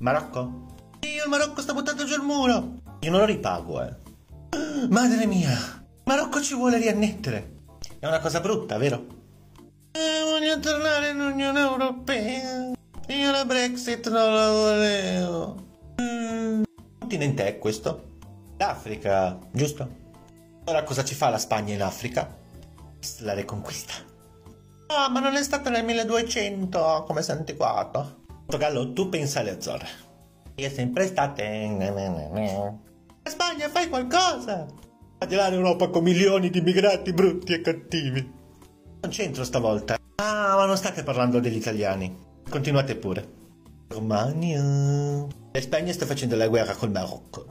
Marocco? Io il Marocco sta buttando giù il muro. Io non lo ripago, eh. Madre mia, Marocco ci vuole riannettere. È una cosa brutta, vero? Eh, voglio tornare all'Unione Europea. Io la Brexit non la volevo. Mm. Continente è questo? L'Africa, giusto? Ora cosa ci fa la Spagna in Africa? La riconquista. Ah, ma non è stata nel 1200 come si è antiquato. Portogallo, tu pensa alle Azzorre. Io sempre state... La Spagna, fai qualcosa! Fate l'Europa con milioni di immigrati brutti e cattivi. Non c'entro stavolta. Ah, ma non state parlando degli italiani. Continuate pure. Romagna. La Spagna sta facendo la guerra col Marocco.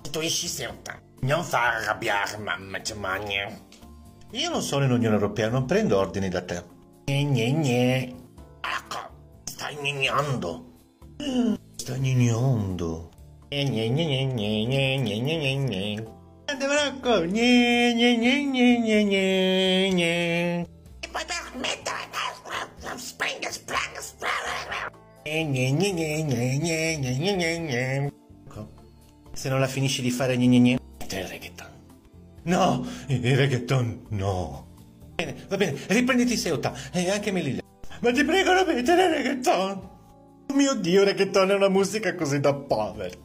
Costituisci Ceuta. Non far arrabbiare mamma Germania. Io non sono in Unione Europea, non prendo ordini da te. Gne gne gne sta gnignando. Sta gnignando. Brocco. Ti puoi permettere? Spring, spring, spring. Se non la finisci di fare gne gne gne, il reggaeton. No, il reggaeton no. Bene, va bene, riprenditi Seuta e anche Melilla. Ma ti prego non mettere reggaeton. Oh mio Dio, reggaeton è una musica così da poveri.